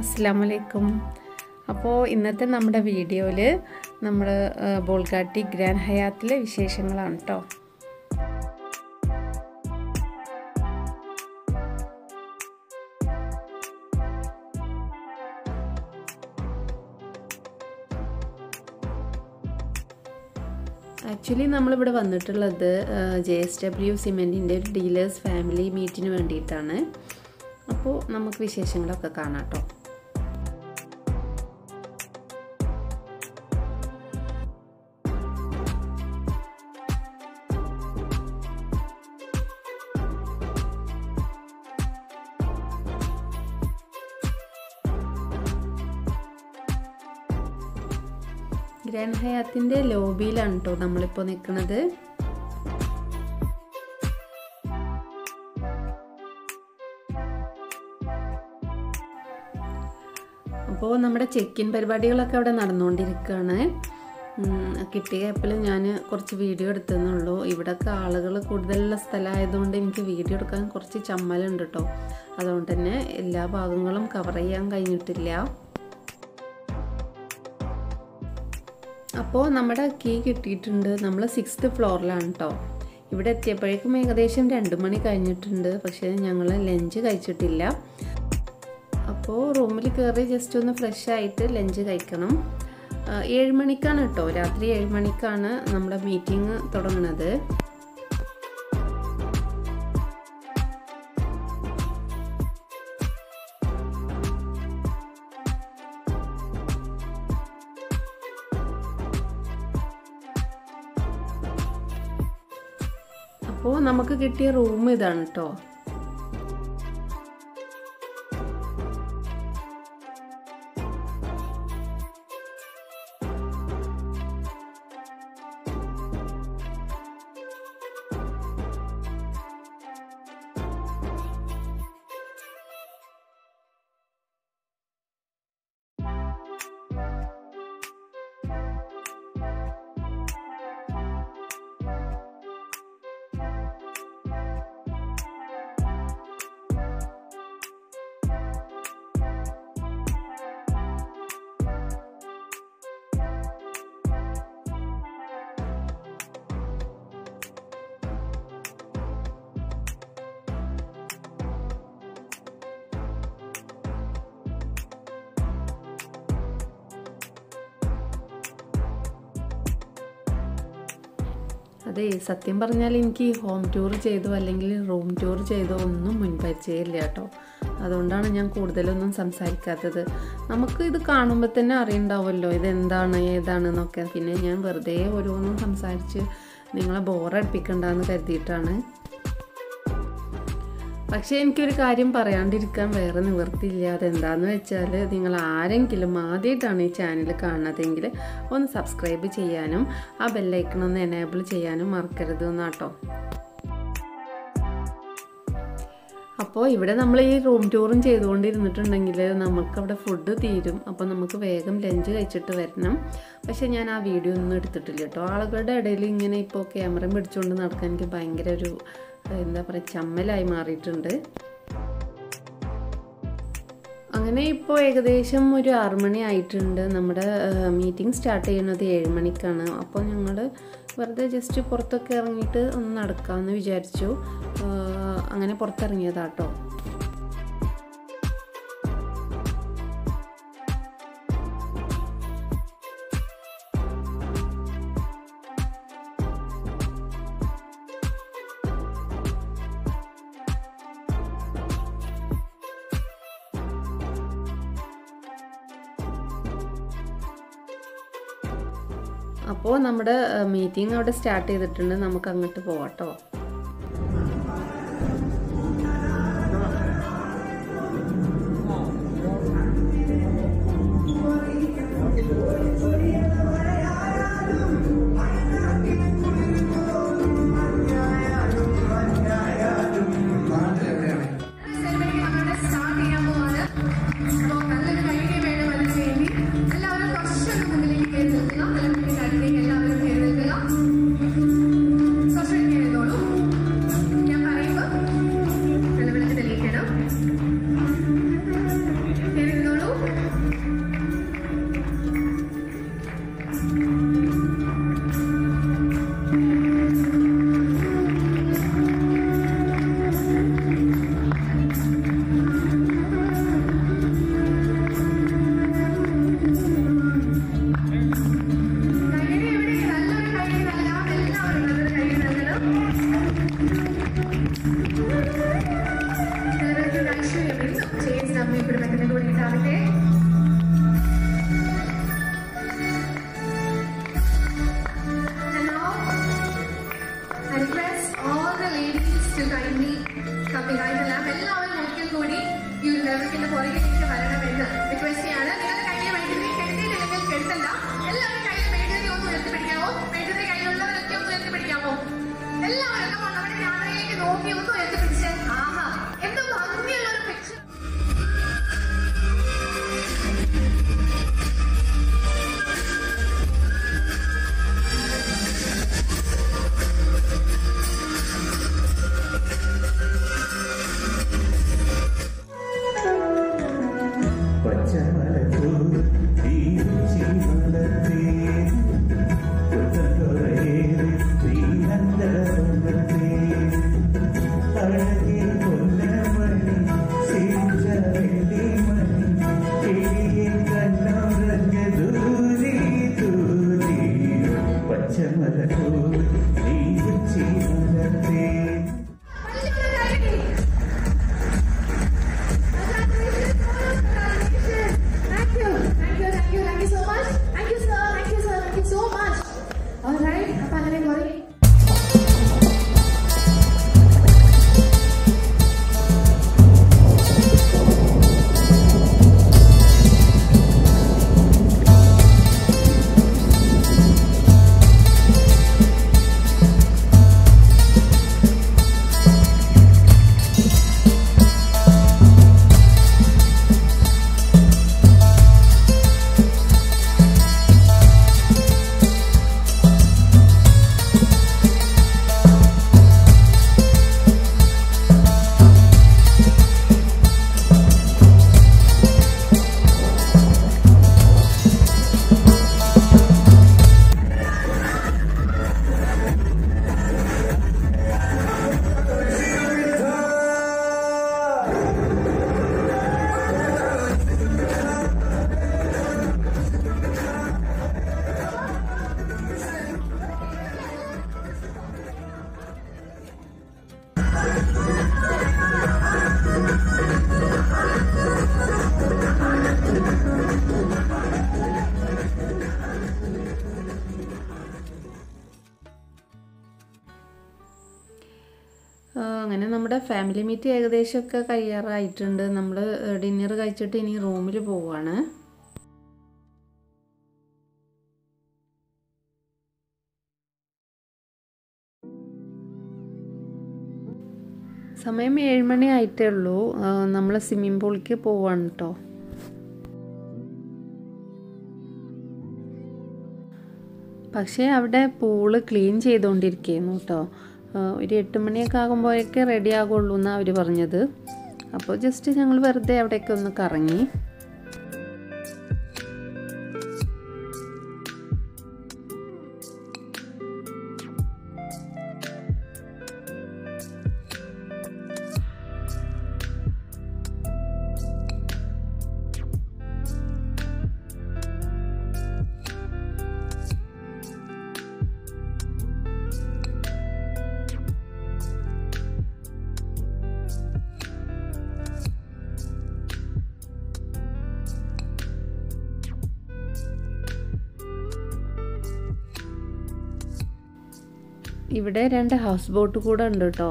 Hello അസ്സാം വലൈക്കും അപ്പോൾ ഇന്നത്തെ നമ്മുടെ വീഡിയോയിൽ നമ്മൾ ബോൾഗാട്ടി ഗ്രാൻഡ് ഹയാത്തിലെ വിശേഷങ്ങളാണ് കേട്ടോ ആക്ച്വലി നമ്മളിവിടെ വന്നിട്ടുള്ളത് ജെ എസ് ഡബ്ല്യു സിമെന്റിന്റെ ഒരു ഡീലേഴ്സ് ഫാമിലി മീറ്റിന് വേണ്ടിയിട്ടാണ്. അപ്പോൾ നമുക്ക് വിശേഷങ്ങളൊക്കെ കാണാം കേട്ടോ ഗ്രാൻഡ് ഹയാത്തിന്റെ ലോബിയിലാണ് കേട്ടോ നമ്മളിപ്പോൾ നിൽക്കുന്നത്. അപ്പോൾ നമ്മുടെ ചെക്ക് ഇൻ പരിപാടികളൊക്കെ അവിടെ നടന്നുകൊണ്ടിരിക്കുകയാണ്. കിട്ടിയ ഞാൻ കുറച്ച് വീഡിയോ എടുത്തെന്നുള്ളൂ ഇവിടെയൊക്കെ ആളുകൾ കൂടുതലുള്ള സ്ഥലമായതുകൊണ്ട് എനിക്ക് വീഡിയോ എടുക്കാൻ കുറച്ച് ചമ്മലുണ്ട് കേട്ടോ അതുകൊണ്ട് തന്നെ എല്ലാ ഭാഗങ്ങളും കവർ ചെയ്യാൻ കഴിഞ്ഞിട്ടില്ല. അപ്പോൾ നമ്മുടെ കീ കിട്ടിയിട്ടുണ്ട്. നമ്മൾ സിക്സ്ത് ഫ്ലോറിലാണ് കേട്ടോ ഇവിടെ എത്തിയപ്പോഴേക്കും ഏകദേശം രണ്ട് മണി കഴിഞ്ഞിട്ടുണ്ട്. പക്ഷേ ഞങ്ങൾ ലഞ്ച് കഴിച്ചിട്ടില്ല. അപ്പോൾ റൂമിൽ കയറി ജസ്റ്റ് ഒന്ന് ഫ്രഷ് ആയിട്ട് ലഞ്ച് കഴിക്കണം. ഏഴ് മണിക്കാണ് കേട്ടോ രാത്രി ഏഴ് മണിക്കാണ് നമ്മുടെ മീറ്റിംഗ് തുടങ്ങുന്നത് അപ്പോൾ നമുക്ക് കിട്ടിയ റൂം ഇതാണ് കേട്ടോ അതെ സത്യം പറഞ്ഞാൽ എനിക്ക് ഹോം ടൂർ ചെയ്തോ അല്ലെങ്കിൽ റൂം ടൂർ ചെയ്തോ ഒന്നും മുൻപരിചയമില്ല കേട്ടോ. അതുകൊണ്ടാണ് ഞാൻ കൂടുതലൊന്നും സംസാരിക്കാത്തത്. നമുക്ക് ഇത് കാണുമ്പോൾ തന്നെ അറിയണ്ടാവുമല്ലോ ഇതെന്താണ് ഏതാണെന്നൊക്കെ പിന്നെ ഞാൻ വെറുതെ ഓരോന്നും സംസാരിച്ച് നിങ്ങളെ ബോറടിപ്പിക്കണ്ടെന്ന് കരുതിയിട്ടാണ് പക്ഷേ എനിക്കൊരു കാര്യം പറയാണ്ടിരിക്കാൻ വേറെ നിവൃത്തിയില്ല അതെന്താന്ന് വെച്ചാൽ നിങ്ങൾ ആരെങ്കിലും ആദ്യമായിട്ടാണ് ഈ ചാനൽ കാണുന്നതെങ്കിൽ ഒന്ന് സബ്സ്ക്രൈബ് ചെയ്യാനും ആ ബെല്ലൈക്കൺ ഒന്ന് എനേബിൾ ചെയ്യാനും മറക്കരുത് എന്നാട്ടോ. അപ്പോൾ ഇവിടെ നമ്മൾ ഈ റൂം ടൂറും ചെയ്തുകൊണ്ടിരുന്നിട്ടുണ്ടെങ്കിൽ നമുക്കവിടെ ഫുഡ് തീരും. അപ്പോൾ നമുക്ക് വേഗം ലഞ്ച് കഴിച്ചിട്ട് വരണം. പക്ഷേ ഞാൻ ആ വീഡിയോ ഒന്നും എടുത്തിട്ടില്ല കേട്ടോ. ആളുകളുടെ ഇടയിൽ ഇങ്ങനെ ഇപ്പോൾ ക്യാമറ പിടിച്ചുകൊണ്ട് നടക്കാൻ എനിക്ക് ഭയങ്കര ഒരു എന്താ പറയുക ചമ്മലായി മാറിയിട്ടുണ്ട്. അങ്ങനെ ഇപ്പോൾ ഏകദേശം ഒരു ആറുമണി ആയിട്ടുണ്ട്. നമ്മുടെ മീറ്റിംഗ് സ്റ്റാർട്ട് ചെയ്യുന്നത് ഏഴ് മണിക്കാണ്. അപ്പോൾ ഞങ്ങൾ വെറുതെ ജസ്റ്റ് പുറത്തൊക്കെ ഇറങ്ങിയിട്ട് ഒന്ന് നടക്കാമെന്ന് വിചാരിച്ചു. അങ്ങനെ പുറത്തിറങ്ങിയതാട്ടോ. അപ്പോൾ നമ്മുടെ മീറ്റിംഗ് അവിടെ സ്റ്റാർട്ട് ചെയ്തിട്ടുണ്ട്. നമുക്ക് അങ്ങോട്ട് പോവാട്ടോ. ഫാമിലി മീറ്റ് ഏകദേശമൊക്കെ കഴിയാറായിട്ടുണ്ട്. നമ്മൾ ഡിന്നർ കഴിച്ചിട്ട് ഇനി റൂമിൽ പോവാണ്. സമയം ഏഴുമണി ആയിട്ടേ ഉള്ളൂ. നമ്മൾ സ്വിമ്മിംഗ് പൂളിലേക്ക് പോവാണ് കേട്ടോ പക്ഷേ അവിടെ പൂൾ ക്ലീൻ ചെയ്തുകൊണ്ടിരിക്കുന്നു കേട്ടോ ഒരു എട്ട് മണിയൊക്കെ ആകുമ്പോഴേക്കേ റെഡി ആകുള്ളൂ എന്നാണ് അവർ പറഞ്ഞത്. അപ്പോൾ ജസ്റ്റ് ഞങ്ങൾ വെറുതെ അവിടെയൊക്കെ ഒന്ന് കറങ്ങി. ഇവിടെ രണ്ട് ഹൗസ് ബോട്ട് കൂടെ ഉണ്ട് കേട്ടോ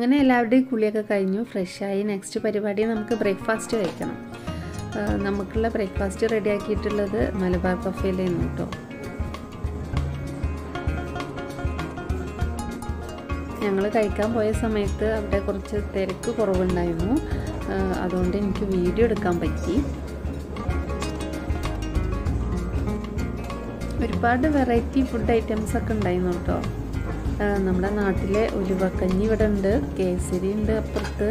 അങ്ങനെ എല്ലാവരുടെയും കുളിയൊക്കെ കഴിഞ്ഞു. ഫ്രഷായി നെക്സ്റ്റ് പരിപാടി നമുക്ക് ബ്രേക്ക്ഫാസ്റ്റ് കഴിക്കണം. നമുക്കുള്ള ബ്രേക്ക്ഫാസ്റ്റ് റെഡിയാക്കിയിട്ടുള്ളത് മലബാർ കഫേയിലായിരുന്നു കേട്ടോ. ഞങ്ങൾ കഴിക്കാൻ പോയ സമയത്ത് അവിടെ കുറച്ച് തിരക്ക് കുറവുണ്ടായിരുന്നു. അതുകൊണ്ട് എനിക്ക് വീഡിയോ എടുക്കാൻ പറ്റി. ഒരുപാട് വെറൈറ്റി ഫുഡ് ഐറ്റംസ് ഒക്കെ ഉണ്ടായിരുന്നു കേട്ടോ. നമ്മുടെ നാട്ടിലെ ഉലുവക്കഞ്ഞി ഇവിടെ ഉണ്ട് കേസരി ഉണ്ട് അപ്പുറത്ത്.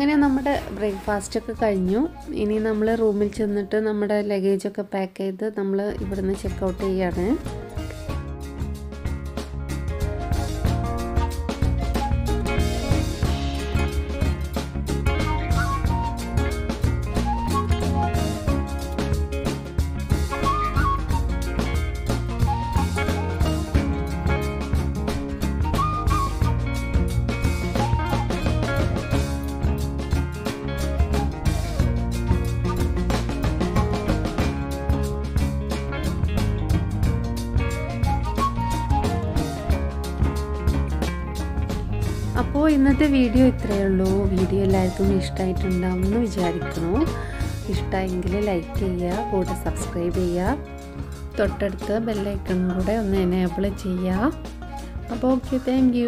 അങ്ങനെ നമ്മുടെ ബ്രേക്ക്ഫാസ്റ്റ് ഒക്കെ കഴിഞ്ഞു. ഇനി നമ്മൾ റൂമിൽ ചെന്നിട്ട് നമ്മുടെ ലഗേജൊക്കെ പാക്ക് ചെയ്ത് നമ്മൾ ഇവിടുന്ന് ചെക്ക് ഔട്ട് ചെയ്യാണ്. അപ്പോൾ ഇന്നത്തെ വീഡിയോ ഇത്രയേ ഉള്ളൂ. വീഡിയോ എല്ലാവർക്കും ഇഷ്ടമായിട്ടുണ്ടാവും എന്ന് വിചാരിക്കുന്നു. ഇഷ്ടമായെങ്കിൽ ലൈക്ക് ചെയ്യുക കൂടെ സബ്സ്ക്രൈബ് ചെയ്യുക. തൊട്ടടുത്ത് ബെല്ലൈക്കണും കൂടെ ഒന്ന് എനേബിൾ ചെയ്യുക. അപ്പോൾ ഓക്കെ താങ്ക്